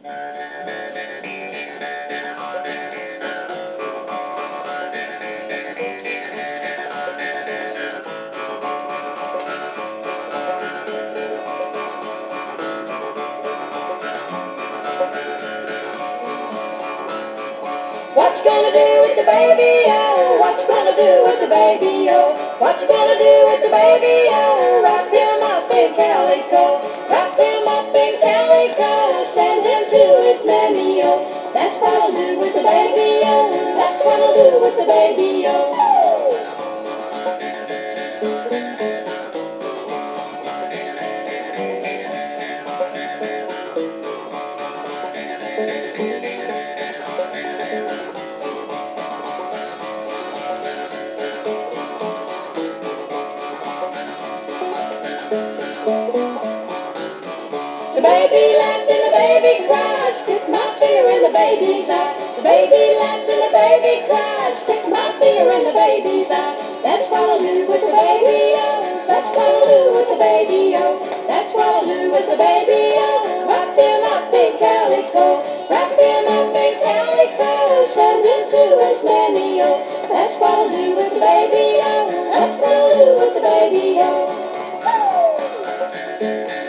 What you gonna do with the baby, oh? What you gonna do with the baby, oh? What you gonna do with the baby, oh? Wrap him up in calico, wrap That's what I'll do with the baby, oh. That's what I'll do with the baby, oh. The baby laughed and the baby baby's eye. The baby laughed and the baby cried, stick my finger in the baby's eye. That's what I'll do with the baby, oh. That's what I'll do with the baby, oh. That's what I'll do with the baby, oh. Wrap him up in calico, wrap him up in calico, send him to his mammy, oh. That's what I'll do with the baby, oh. That's what I'll do with the baby, oh. oh.